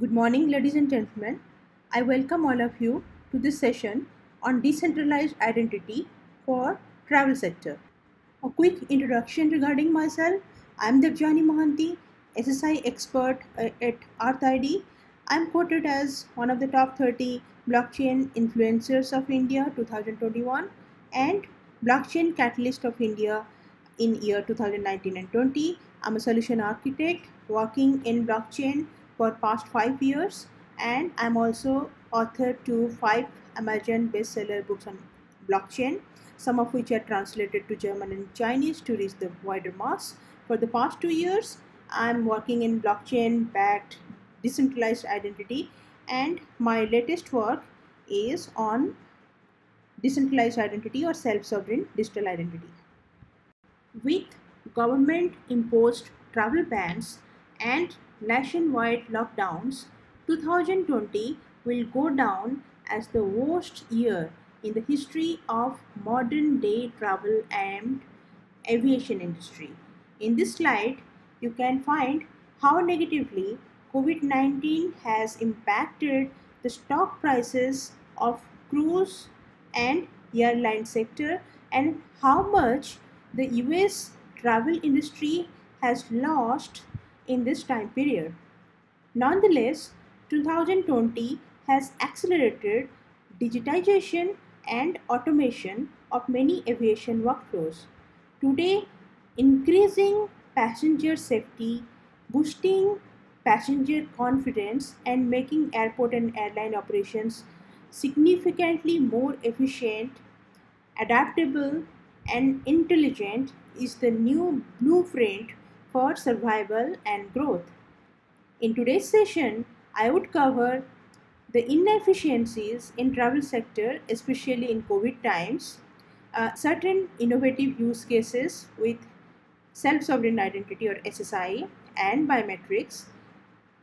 Good morning, ladies and gentlemen. I welcome all of you to this session on decentralized identity for travel sector. A quick introduction regarding myself. I'm Debajani Mohanty, SSI expert uh, at EarthID. I'm quoted as one of the top 30 blockchain influencers of India 2021 and blockchain catalyst of India in year 2019 and 20. I'm a solution architect working in blockchain for past five years and I'm also author to five Amazon bestseller books on blockchain, some of which are translated to German and Chinese to reach the wider mass. For the past two years, I'm working in blockchain backed decentralized identity and my latest work is on decentralized identity or self-sovereign digital identity. With government imposed travel bans and nationwide lockdowns, 2020 will go down as the worst year in the history of modern day travel and aviation industry. In this slide, you can find how negatively COVID-19 has impacted the stock prices of cruise and airline sector and how much the US travel industry has lost in this time period. Nonetheless, 2020 has accelerated digitization and automation of many aviation workflows. Today, increasing passenger safety, boosting passenger confidence, and making airport and airline operations significantly more efficient, adaptable, and intelligent is the new blueprint for survival and growth. In today's session, I would cover the inefficiencies in travel sector, especially in COVID times, uh, certain innovative use cases with self-sovereign identity or SSI and biometrics,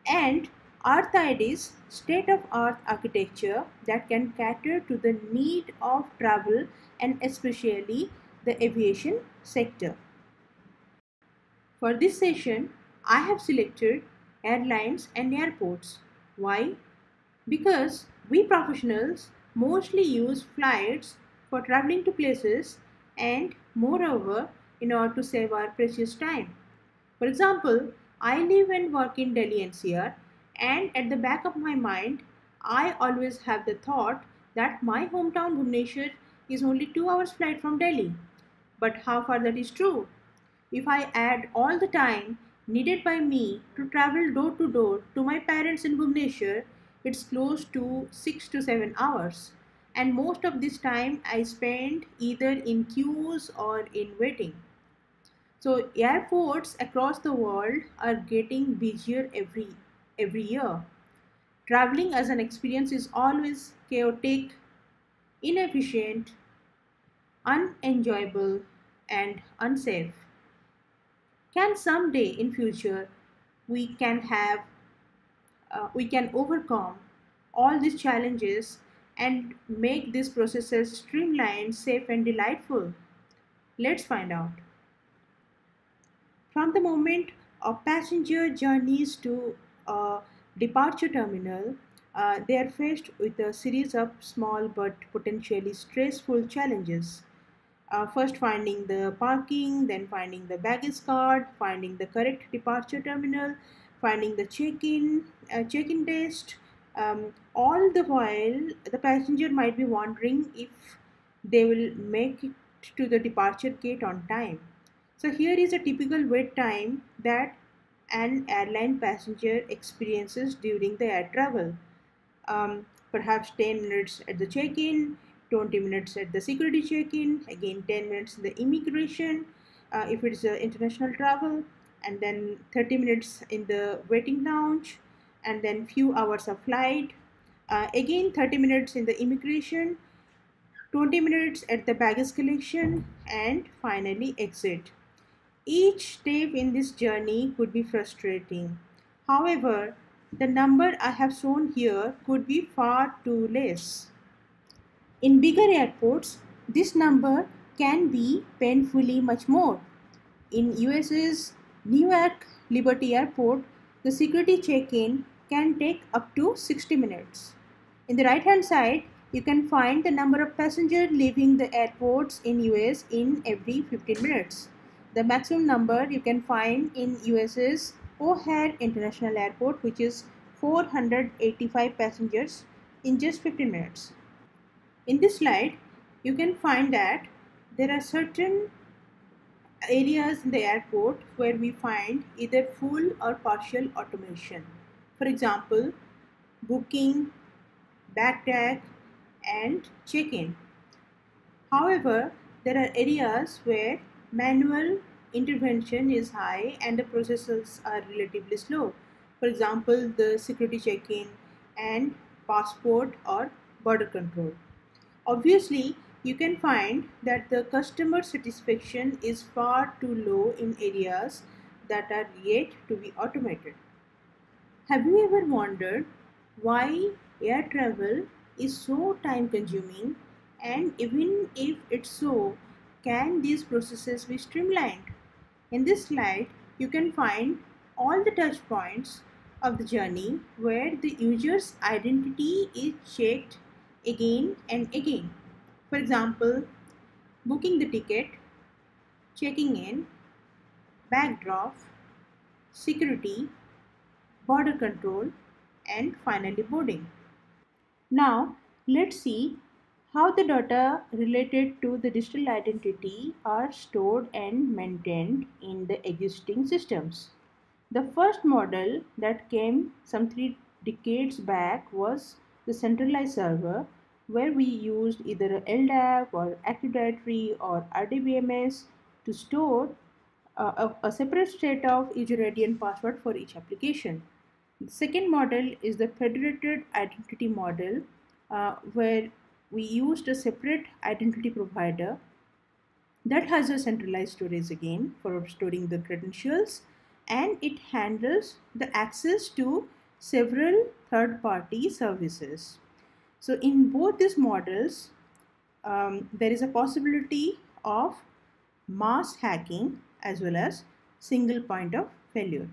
and EarthID's state-of-art architecture that can cater to the need of travel and especially the aviation sector. For this session, I have selected airlines and airports. Why? Because we professionals mostly use flights for traveling to places and moreover in order to save our precious time. For example, I live and work in Delhi NCR and at the back of my mind, I always have the thought that my hometown Bhubaneswar is only 2 hours flight from Delhi. But how far that is true? If I add all the time needed by me to travel door to door to my parents in Bhubaneswar, it's close to 6 to 7 hours. And most of this time I spend either in queues or in waiting. So airports across the world are getting busier every every year. Traveling as an experience is always chaotic, inefficient, unenjoyable, and unsafe can someday in future we can have uh, we can overcome all these challenges and make these processes streamlined safe and delightful? Let's find out. From the moment a passenger journeys to a departure terminal uh, they are faced with a series of small but potentially stressful challenges uh, first finding the parking, then finding the baggage card, finding the correct departure terminal, finding the check-in, uh, check-in desk. Um, all the while, the passenger might be wondering if they will make it to the departure gate on time. So here is a typical wait time that an airline passenger experiences during the air travel. Um, perhaps 10 minutes at the check-in, 20 minutes at the security check-in again 10 minutes in the immigration uh, if it's uh, international travel and then 30 minutes in the waiting lounge and then few hours of flight. Uh, again 30 minutes in the immigration 20 minutes at the baggage collection and finally exit. Each step in this journey could be frustrating. However the number I have shown here could be far too less in bigger airports, this number can be painfully much more. In USA's Newark Liberty Airport, the security check-in can take up to 60 minutes. In the right hand side, you can find the number of passengers leaving the airports in US in every 15 minutes. The maximum number you can find in US's O'Hare International Airport which is 485 passengers in just 15 minutes. In this slide, you can find that there are certain areas in the airport where we find either full or partial automation. For example, booking, tag, and check-in. However, there are areas where manual intervention is high and the processes are relatively slow. For example, the security check-in and passport or border control. Obviously, you can find that the customer satisfaction is far too low in areas that are yet to be automated. Have you ever wondered why air travel is so time consuming and even if it's so, can these processes be streamlined? In this slide, you can find all the touch points of the journey where the user's identity is checked again and again. For example, booking the ticket, checking in, bag drop, security, border control, and finally boarding. Now let's see how the data related to the digital identity are stored and maintained in the existing systems. The first model that came some three decades back was the centralized server where we used either LDAP or Active Directory or RDBMS to store uh, a, a, separate state of user ID and password for each application. The second model is the federated identity model uh, where we used a separate identity provider that has a centralized storage again for storing the credentials and it handles the access to several third-party services. So in both these models, um, there is a possibility of mass hacking as well as single point of failure.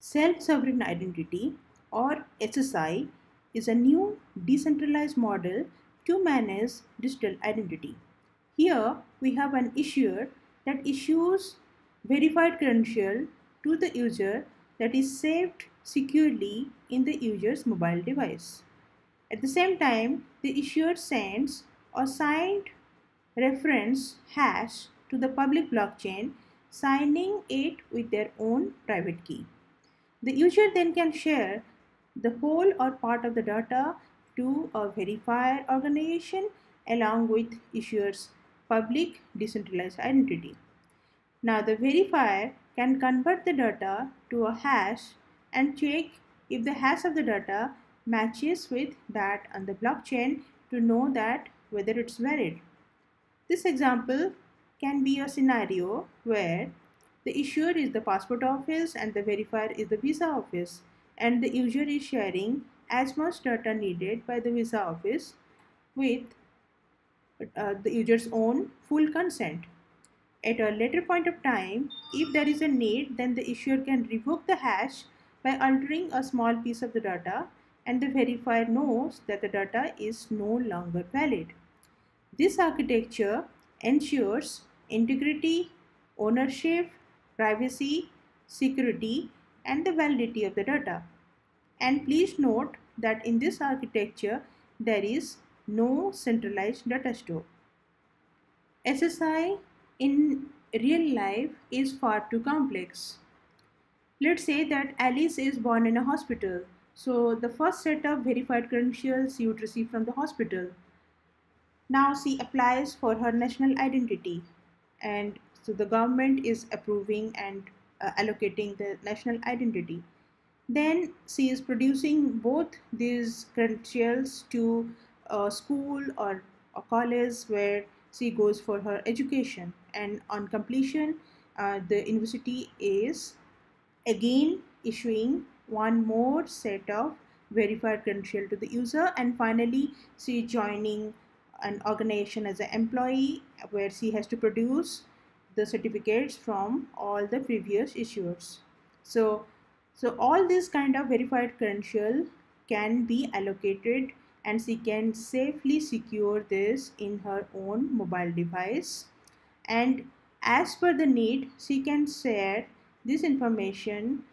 Self-sovereign identity or SSI is a new decentralized model to manage digital identity. Here we have an issuer that issues verified credential to the user that is saved securely in the user's mobile device. At the same time, the issuer sends a signed reference hash to the public blockchain, signing it with their own private key. The user then can share the whole or part of the data to a verifier organization along with issuer's public decentralized identity. Now the verifier can convert the data to a hash and check if the hash of the data matches with that on the blockchain to know that whether it's valid. This example can be a scenario where the issuer is the passport office and the verifier is the visa office and the user is sharing as much data needed by the visa office with uh, the user's own full consent. At a later point of time, if there is a need, then the issuer can revoke the hash by altering a small piece of the data and the verifier knows that the data is no longer valid. This architecture ensures integrity, ownership, privacy, security, and the validity of the data. And please note that in this architecture, there is no centralized data store. SSI in real life is far too complex. Let's say that Alice is born in a hospital. So the first set of verified credentials you would receive from the hospital. Now she applies for her national identity and so the government is approving and uh, allocating the national identity. Then she is producing both these credentials to a school or a college where she goes for her education and on completion uh, the university is again issuing one more set of verified credential to the user and finally she joining an organization as an employee where she has to produce the certificates from all the previous issuers. So So all these kind of verified credential can be allocated and she can safely secure this in her own mobile device and as per the need she can share this information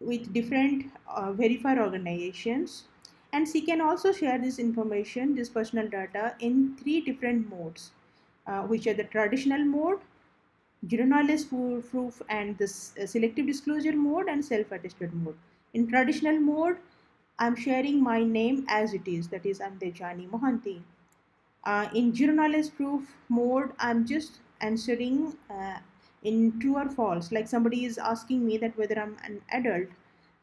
with different uh, verified organizations. And she can also share this information this personal data in three different modes uh, which are the traditional mode knowledge proof and this uh, selective disclosure mode and self-attested mode. In traditional mode i'm sharing my name as it is that is i'm Debajani mohanty uh, in knowledge proof mode i'm just answering uh, in true or false. Like somebody is asking me that whether i'm an adult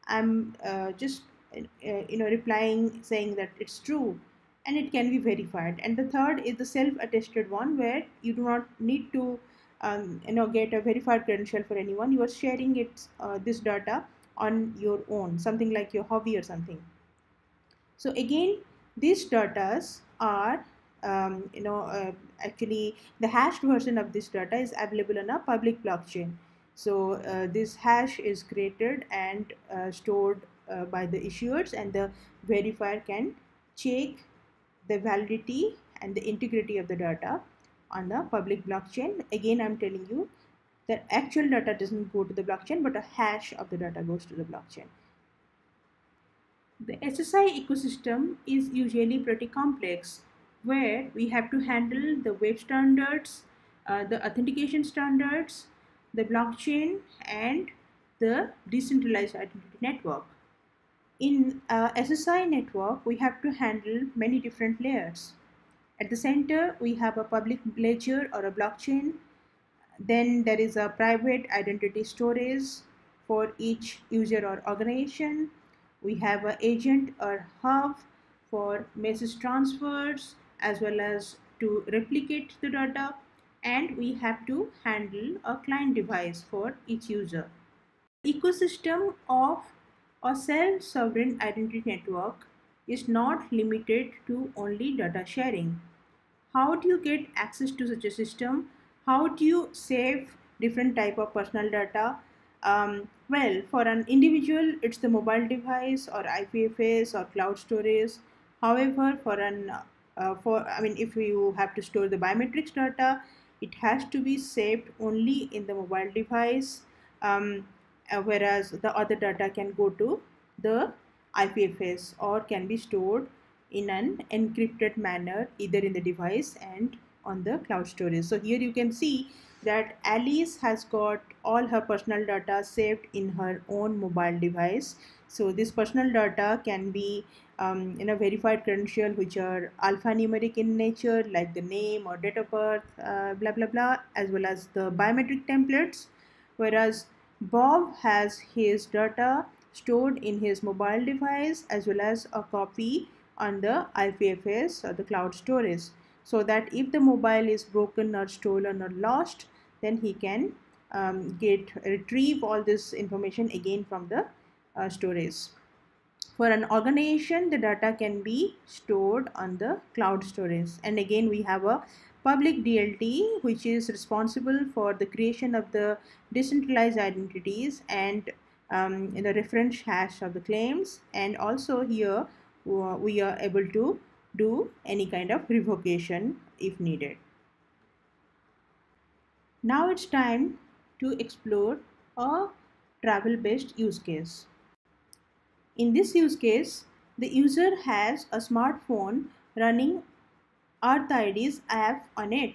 i'm uh, just uh, you know replying saying that it's true and it can be verified. And the third is the self-attested one where you do not need to um, you know get a verified credential for anyone. You are sharing it uh, this data on your own something like your hobby or something. So again these data are um, you know, uh, actually the hashed version of this data is available on a public blockchain. So uh, this hash is created and uh, stored uh, by the issuers and the verifier can check the validity and the integrity of the data on the public blockchain. Again, I'm telling you that actual data doesn't go to the blockchain, but a hash of the data goes to the blockchain. The SSI ecosystem is usually pretty complex where we have to handle the web standards, uh, the authentication standards, the blockchain, and the decentralized identity network. In uh, SSI network, we have to handle many different layers. At the center, we have a public ledger or a blockchain. Then there is a private identity storage for each user or organization. We have an agent or hub for message transfers as well as to replicate the data and we have to handle a client device for each user. Ecosystem of a self-sovereign identity network is not limited to only data sharing. How do you get access to such a system? How do you save different type of personal data? Um, well, for an individual, it's the mobile device or IPFS or cloud storage. However, for an uh, for I mean if you have to store the biometrics data it has to be saved only in the mobile device um, uh, whereas the other data can go to the IPFS or can be stored in an encrypted manner either in the device and on the cloud storage. So here you can see that Alice has got all her personal data saved in her own mobile device. So this personal data can be um, in a verified credential which are alphanumeric in nature like the name or date of birth uh, blah blah blah as well as the biometric templates whereas Bob has his data stored in his mobile device as well as a copy on the IPFS or the cloud storage so that if the mobile is broken or stolen or lost then he can um, get retrieve all this information again from the uh, storage. For an organization, the data can be stored on the cloud storage. And again, we have a public DLT, which is responsible for the creation of the decentralized identities and um, the reference hash of the claims. And also here, we are able to do any kind of revocation if needed. Now it's time to explore a travel based use case. In this use case, the user has a smartphone running EarthID's app on it.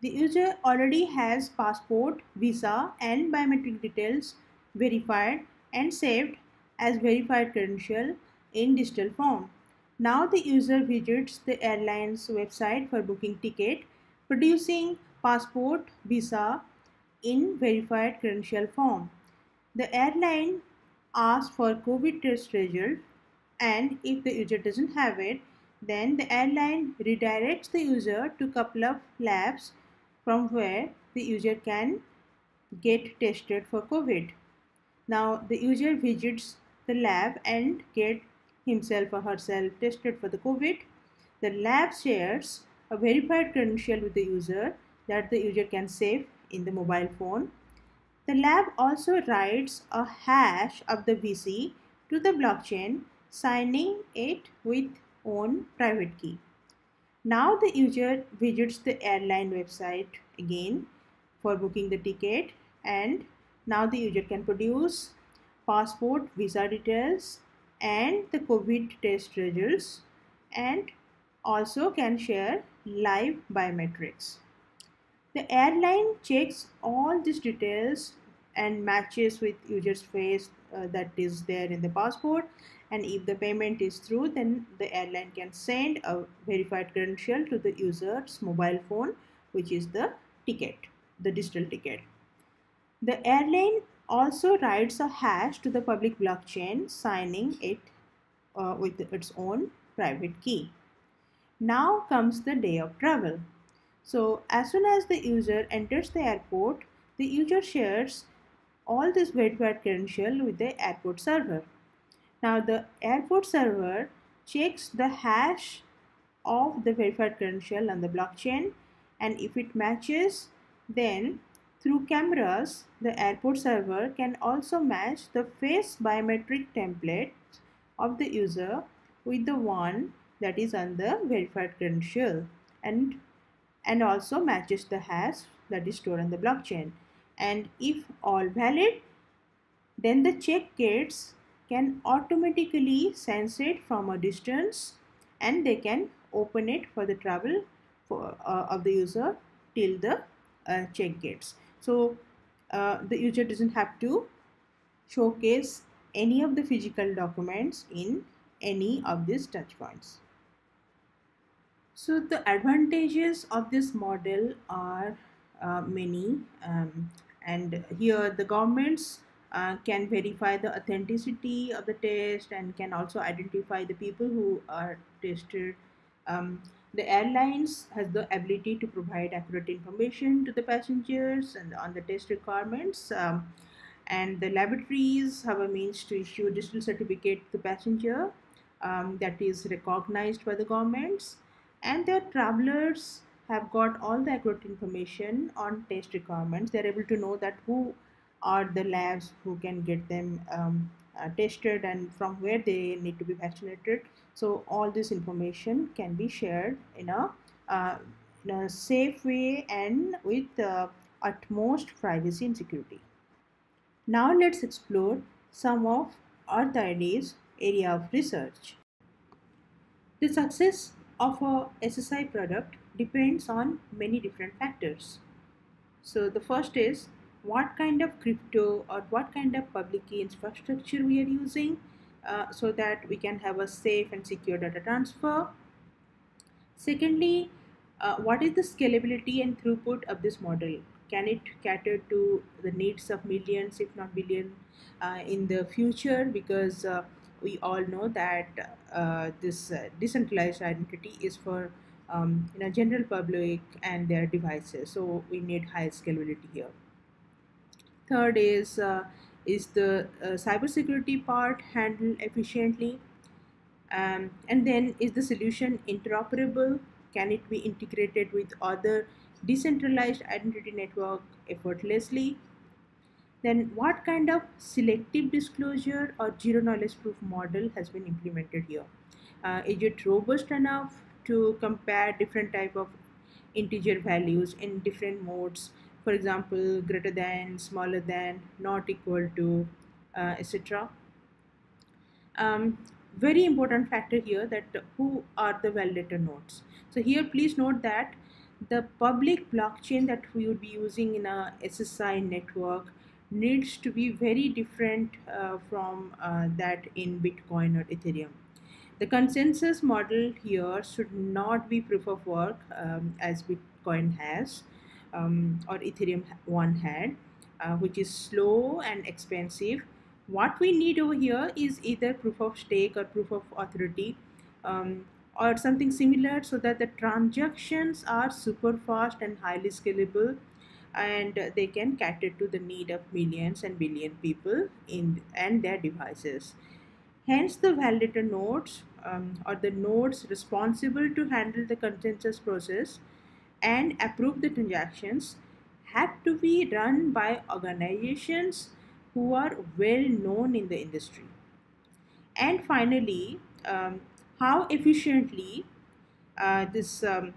The user already has passport, visa and biometric details verified and saved as verified credential in digital form. Now the user visits the airline's website for booking ticket, producing passport, visa in verified credential form. The airline ask for COVID test result and if the user doesn't have it, then the airline redirects the user to couple of labs from where the user can get tested for COVID. Now the user visits the lab and get himself or herself tested for the COVID. The lab shares a verified credential with the user that the user can save in the mobile phone The lab also writes a hash of the VC to the blockchain, signing it with own private key. Now the user visits the airline website again for booking the ticket and now the user can produce passport, visa details and the COVID test results and also can share live biometrics. The airline checks all these details and matches with user's face uh, that is there in the passport and if the payment is through then the airline can send a verified credential to the user's mobile phone which is the ticket, the digital ticket. The airline also writes a hash to the public blockchain signing it uh, with its own private key. Now comes the day of travel. So as soon as the user enters the airport, the user shares all this verified credential with the airport server. Now the airport server checks the hash of the verified credential on the blockchain and if it matches then through cameras the airport server can also match the face biometric template of the user with the one that is on the verified credential and and also matches the hash that is stored on the blockchain and if all valid then the check gates can automatically sense it from a distance and they can open it for the travel for, uh, of the user till the uh, check gates so uh, the user doesn't have to showcase any of the physical documents in any of these touch points. So the advantages of this model are uh, many um, and here the governments uh, can verify the authenticity of the test and can also identify the people who are tested. Um, the airlines has the ability to provide accurate information to the passengers and on the test requirements. Um, and the laboratories have a means to issue digital certificate to the passenger um, that is recognized by the governments and their travelers have got all the accurate information on test requirements. They're able to know that who are the labs who can get them um, uh, tested and from where they need to be vaccinated. So all this information can be shared in a, uh, in a safe way and with uh, utmost privacy and security. Now let's explore some of EarthID's area of research. The success of a SSI product depends on many different factors. So the first is what kind of crypto or what kind of public key infrastructure we are using uh, so that we can have a safe and secure data transfer. Secondly, uh, what is the scalability and throughput of this model? can it cater to the needs of millions if not billion uh, in the future because uh, we all know that uh, this uh, decentralized identity is for um, you know general public and their devices. So we need high scalability here. Third is uh, is the uh, cybersecurity part handled efficiently. Um, and then is the solution interoperable? Can it be integrated with other decentralized identity network effortlessly, then what kind of selective disclosure or zero knowledge proof model has been implemented here? Uh, is it robust enough to compare different type of integer values in different modes? For example, greater than, smaller than, not equal to, uh, etc. Um, very important factor here that who are the validator nodes. So here please note that the public blockchain that we would be using in a SSI network needs to be very different uh, from uh, that in Bitcoin or Ethereum. The consensus model here should not be proof of work um, as Bitcoin has um, or Ethereum one had, uh, which is slow and expensive. What we need over here is either proof of stake or proof of authority. Um, or something similar so that the transactions are super fast and highly scalable and they can cater to the need of millions and billion people in and their devices hence the validator nodes um, or the nodes responsible to handle the consensus process and approve the transactions have to be run by organizations who are well known in the industry. And finally, um, how efficiently uh, this um,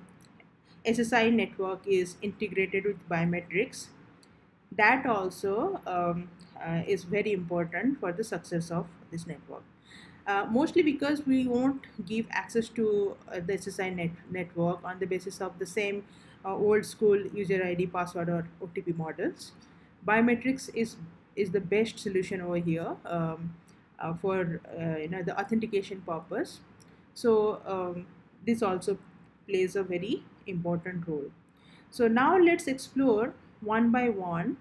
SSI network is integrated with biometrics. That also um, uh, is very important for the success of this network. Uh, mostly because we won't give access to uh, the SSI net network on the basis of the same uh, old school user ID, password, or OTP models. Biometrics is is the best solution over here um, uh, for uh, you know the authentication purpose. So um, this also plays a very important role. So now let's explore one by one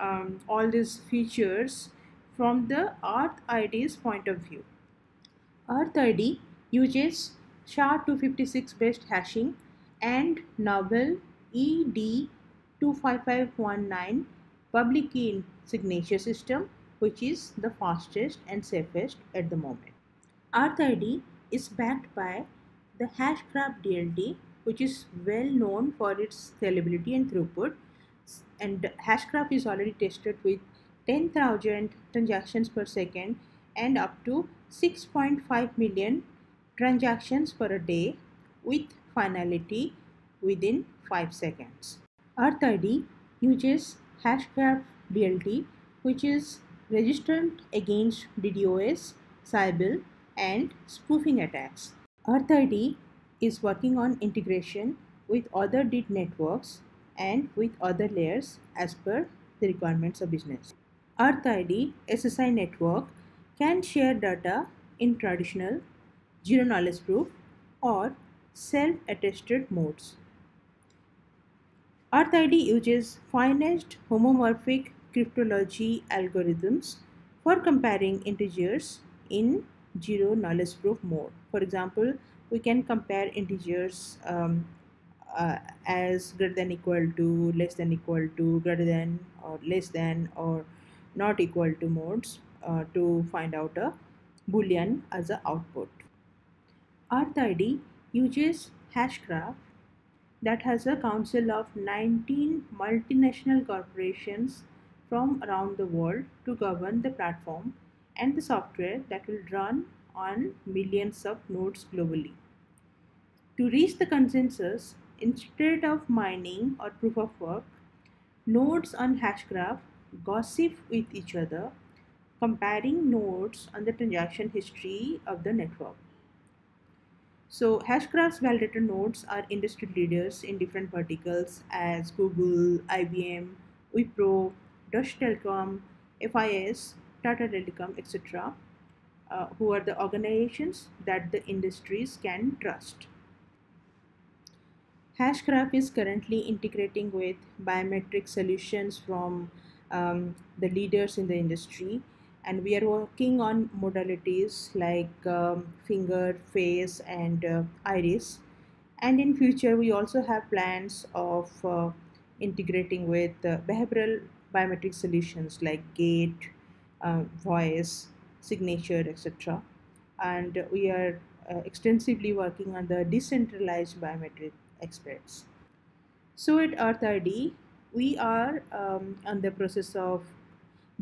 um, all these features from the Earth ID's point of view. Earth-ID uses SHA-256 based hashing and novel ED25519 public key signature system which is the fastest and safest at the moment. Earth-ID is backed by the Hashgraph DLT which is well known for its scalability and throughput and Hashgraph is already tested with 10,000 transactions per second and up to 6.5 million transactions per day with finality within 5 seconds. EarthID uses Hashgraph DLT which is resistant against DDoS, Sybil and spoofing attacks. EarthID is working on integration with other DID networks and with other layers as per the requirements of business. EarthID SSI network can share data in traditional zero knowledge proof or self-attested modes. EarthID uses finest homomorphic cryptology algorithms for comparing integers in zero knowledge proof mode. For example, we can compare integers um, uh, as greater than equal to, less than equal to, greater than or less than or not equal to modes uh, to find out a boolean as an output. EarthID uses Hashgraph that has a council of 19 multinational corporations from around the world to govern the platform and the software that will run on millions of nodes globally. To reach the consensus, instead of mining or proof of work, nodes on Hashgraph gossip with each other comparing nodes on the transaction history of the network. So Hashgraph's validator nodes are industry leaders in different verticals as Google, IBM, Wipro, Deutsche Telekom, FIS, Tata Telecom, etc., uh, who are the organizations that the industries can trust. Hashgraph is currently integrating with biometric solutions from um, the leaders in the industry and we are working on modalities like um, finger face and uh, iris and in future we also have plans of uh, integrating with uh, behavioral biometric solutions like gait uh, voice signature etc and we are uh, extensively working on the decentralized biometric experts. So at earth id we are um, on the process of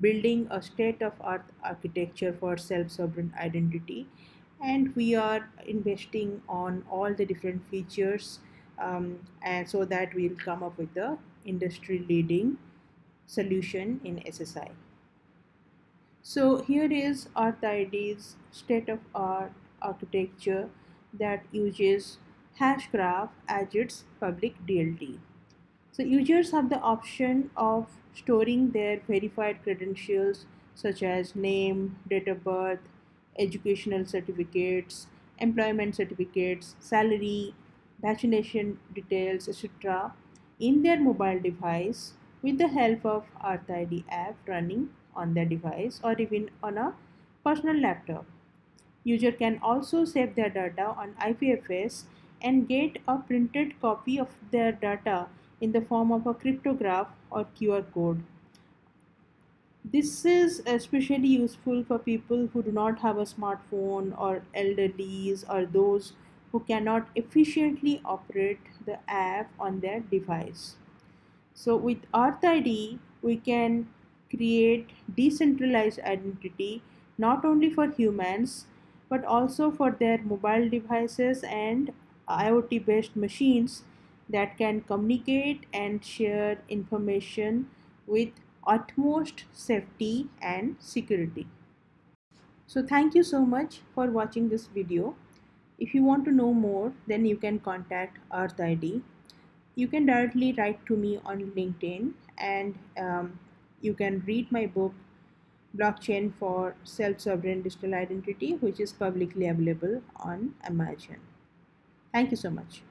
building a state-of-art architecture for self-sovereign identity. And we are investing on all the different features um, and so that we'll come up with the industry leading solution in SSI. So here is EarthID's state-of-art architecture that uses Hashgraph as its public DLT. So users have the option of storing their verified credentials such as name, date of birth, educational certificates, employment certificates, salary, vaccination details, etc. in their mobile device with the help of EarthID app running on their device or even on a personal laptop. User can also save their data on IPFS and get a printed copy of their data in the form of a cryptograph or QR code. This is especially useful for people who do not have a smartphone or elderlies or those who cannot efficiently operate the app on their device. So with Earth ID, we can create decentralized identity not only for humans but also for their mobile devices and IoT based machines that can communicate and share information with utmost safety and security. So thank you so much for watching this video. If you want to know more then you can contact Earth ID. You can directly write to me on LinkedIn and um, you can read my book blockchain for self-sovereign digital identity which is publicly available on amazon. Thank you so much